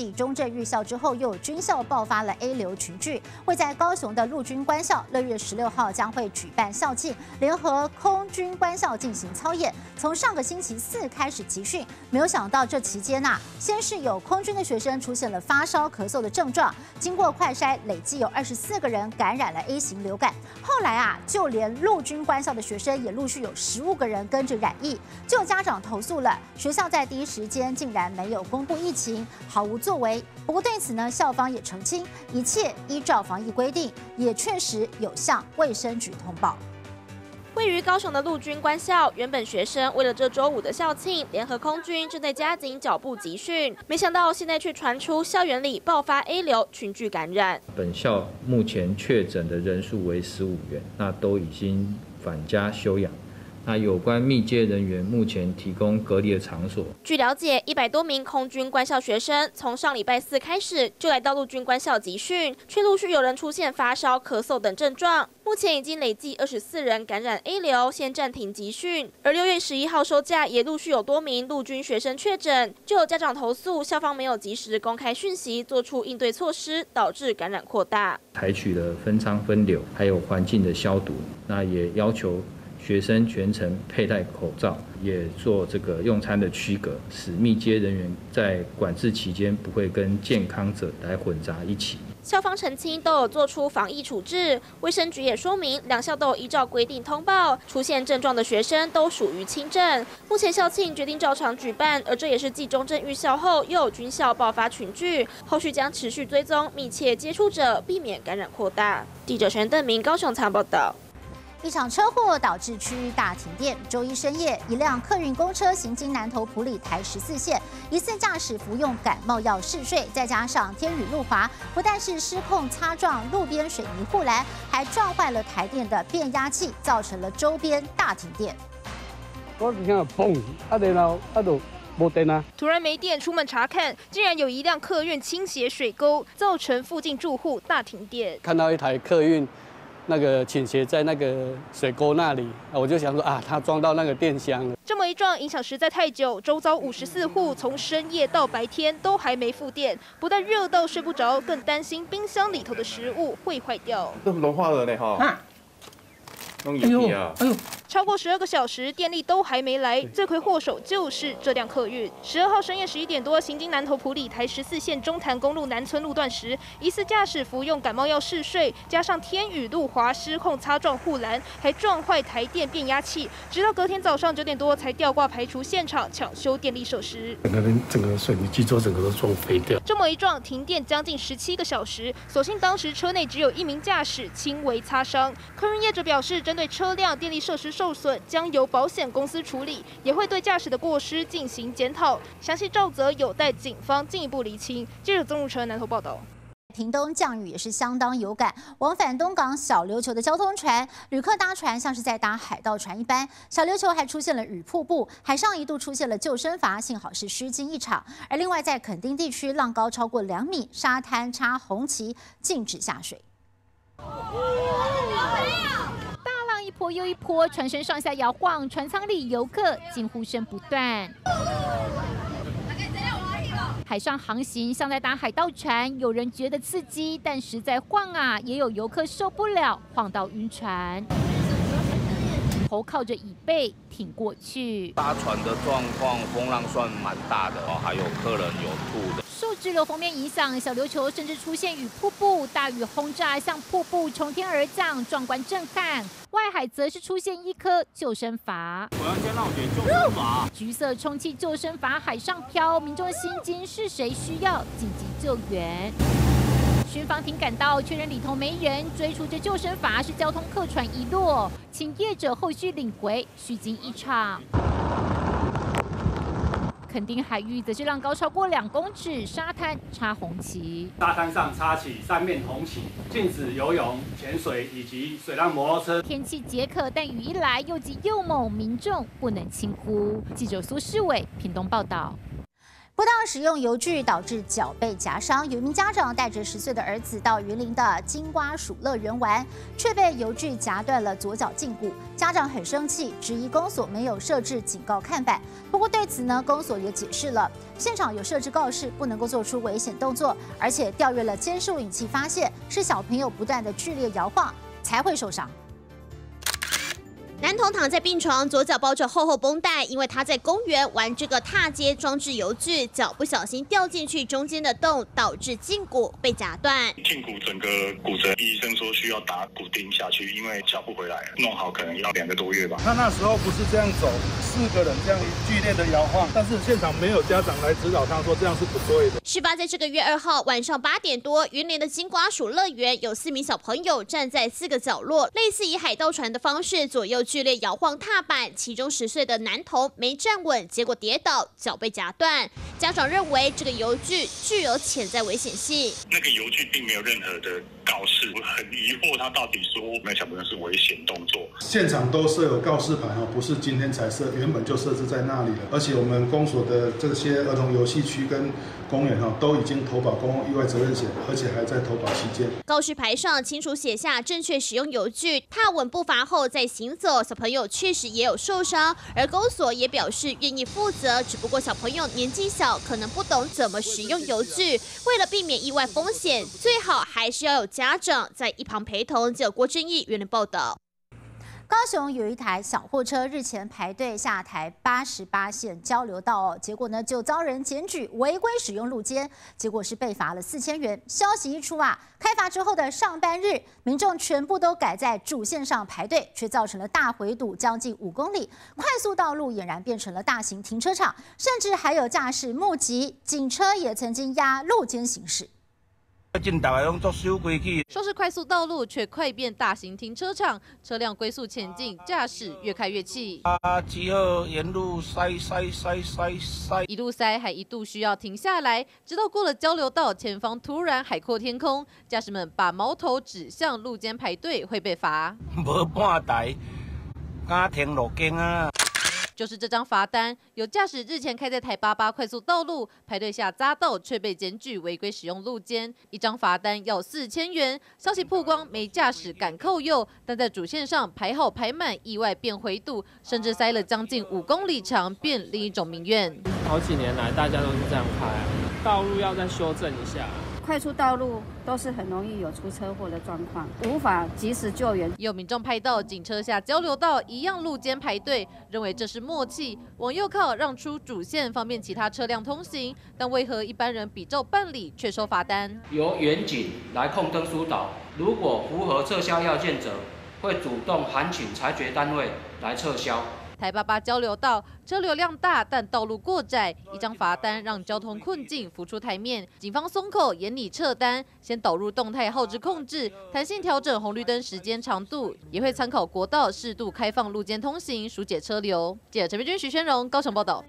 继中正预校之后，又有军校爆发了 A 流群聚，会在高雄的陆军官校，六月十六号将会举办校庆，联合空军官校进行操演。从上个星期四开始集训，没有想到这期间呐，先是有空军的学生出现了发烧、咳嗽的症状，经过快筛，累计有二十四个人感染了 A 型流感。后来啊，就连陆军官校的学生也陆续有十五个人跟着染疫，就家长投诉了，学校在第一时间竟然没有公布疫情，毫无作为。不过对此呢，校方也澄清，一切依照防疫规定，也确实有向卫生局通报。位于高雄的陆军官校，原本学生为了这周五的校庆，联合空军正在加紧脚步集训，没想到现在却传出校园里爆发 A 流群聚感染。本校目前确诊的人数为十五人，那都已经返家休养。那有关密接人员目前提供隔离的场所。据了解，一百多名空军官校学生从上礼拜四开始就来到陆军官校集训，却陆续有人出现发烧、咳嗽等症状。目前已经累计二十四人感染 A 流，先暂停集训。而六月十一号收假也陆续有多名陆军学生确诊，就有家长投诉校方没有及时公开讯息，做出应对措施，导致感染扩大。采取了分仓分流，还有环境的消毒，那也要求。学生全程佩戴口罩，也做这个用餐的区隔，使密接人员在管制期间不会跟健康者来混杂一起。校方澄清都有做出防疫处置，卫生局也说明两校都有依照规定通报，出现症状的学生都属于轻症。目前校庆决定照常举办，而这也是继中正预校后又有军校爆发群聚，后续将持续追踪密切接触者，避免感染扩大。记者陈邓明高雄采报道。一场车祸导致区域大停电。周一深夜，一辆客运公车行经南投埔里台十四线，疑似驾驶服用感冒药嗜睡，再加上天雨路滑，不但是失控擦撞路边水泥护栏，还撞坏了台电的变压器，造成了周边大停电。我只想碰，啊然后啊就没电啊。突然没电，出门查看，竟然有一辆客运倾斜水沟，造成附近住户大停电。看到一台客运。那个倾斜在那个水沟那里，我就想说啊，它撞到那个电箱了。这么一撞，影响实在太久，周遭五十四户从深夜到白天都还没复电，不但热到睡不着，更担心冰箱里头的食物会坏掉。都融化了呢，哈。哎呦，哎呦。超过十二个小时，电力都还没来，罪魁祸首就是这辆客运。十二号深夜十一点多，行经南投埔里台十四线中潭公路南村路段时，疑似驾驶服用感冒药嗜睡，加上天雨路滑失控擦撞护栏，还撞坏台电变压器，直到隔天早上九点多才吊挂排除现场抢修电力设施。整个整个水泥基座整个都撞飞掉。这么一撞，停电将近十七个小时，所幸当时车内只有一名驾驶轻微擦伤。客运业者表示，针对车辆电力设施。受损将由保险公司处理，也会对驾驶的过失进行检讨，详细照则有待警方进一步厘清。记者曾如成南投报道。屏东降雨也是相当有感，往返东港小琉球的交通船，旅客搭船像是在搭海盗船一般。小琉球还出现了雨瀑布，海上一度出现了救生筏，幸好是虚惊一场。而另外在垦丁地区，浪高超过两米，沙滩插红旗，禁止下水。一波又一波，船身上下摇晃，船舱里游客惊呼声不断。海上航行像在打海盗船，有人觉得刺激，但实在晃啊，也有游客受不了，晃到晕船。头靠着椅背挺过去。搭船的状况，风浪算蛮大的哦，还有客人有吐的。受滞留封面影响，小琉球甚至出现雨瀑布，大雨轰炸，像瀑布从天而降，壮观震撼。外海则是出现一颗救生筏。我要先让我点救生筏。橘色充气救生筏海上漂，民众心惊，是谁需要紧急救援？巡防艇赶到，确认里头没人，追出这救生筏是交通客船遗落，请业者后续领回，虚惊一场。垦丁海域则是浪高超过两公尺，沙滩插红旗，沙滩上插起三面红旗，禁止游泳、潜水以及水浪摩托车。天气解渴，但雨一来又急又猛，民众不能轻忽。记者苏世伟，屏东报道。不当使用油具导致脚被夹伤，有一名家长带着十岁的儿子到云林的金瓜鼠乐园玩，却被油具夹断了左脚胫骨。家长很生气，质疑公所没有设置警告看板。不过对此呢，公所也解释了，现场有设置告示，不能够做出危险动作，而且调阅了监视影器，发现是小朋友不断的剧烈摇晃才会受伤。男童躺在病床，左脚包着厚厚绷带，因为他在公园玩这个踏阶装置油具，脚不小心掉进去中间的洞，导致胫骨被夹断。胫骨整个骨折，医生说需要打骨钉下去，因为脚不回来了，弄好可能要两个多月吧。他那时候不是这样走，四个人这样剧烈的摇晃，但是现场没有家长来指导他说这样是不对的。事发在这个月二号晚上八点多，云林的金瓜鼠乐园有四名小朋友站在四个角落，类似以海盗船的方式左右。剧烈摇晃踏板，其中十岁的男童没站稳，结果跌倒，脚被夹断。家长认为这个油具具有潜在危险性。那个油具并没有任何的告示，我很疑惑他到底说那小朋友是危险动作。现场都设有告示牌哦，不是今天才设，原本就设置在那里了。而且我们公所的这些儿童游戏区跟公园哈都已经投保公共意外责任险，而且还在投保期间。告示牌上清楚写下正确使用油具，踏稳步伐后再行走。小朋友确实也有受伤，而公所也表示愿意负责，只不过小朋友年纪小，可能不懂怎么使用油具。为了避免意外风险，最好还是要有家长在一旁陪同。记者郭俊义，原来报道。高雄有一台小货车日前排队下台八十八线交流道哦，结果呢就遭人检举违规使用路肩，结果是被罚了四千元。消息一出啊，开罚之后的上班日，民众全部都改在主线上排队，却造成了大回堵将近五公里，快速道路俨然变成了大型停车场，甚至还有驾驶目击警车也曾经压路肩行驶。说是快速道路，却快变大型停车场，车辆龟速前进，驾驶越开越气。啊，只好沿路塞塞塞塞塞，一路塞还一度需要停下来，直到过了交流道，前方突然海阔天空，驾驶们把矛头指向路肩排队会被罚。无半台，敢停路肩啊！就是这张罚单，有驾驶日前开在台八八快速道路排队下匝道，却被检举违规使用路肩，一张罚单要四千元。消息曝光，没驾驶敢扣右，但在主线上排好排满，意外变回堵，甚至塞了将近五公里长，变另一种民怨。好几年来，大家都是这样开，道路要再修正一下。快速道路都是很容易有出车祸的状况，无法及时救援。有民众拍到警车下交流道一样路肩排队，认为这是默契，往右靠让出主线，方便其他车辆通行。但为何一般人比照办理却收罚单？由远警来控灯疏导，如果符合撤销要件者，会主动函请裁决单位来撤销。台八八交流道车流量大，但道路过窄，一张罚单让交通困境浮出台面。警方松口，严拟撤单，先导入动态后置控制，弹性调整红绿灯时间长度，也会参考国道适度开放路肩通行，疏解车流。记者陈培君、徐宣荣高雄报道。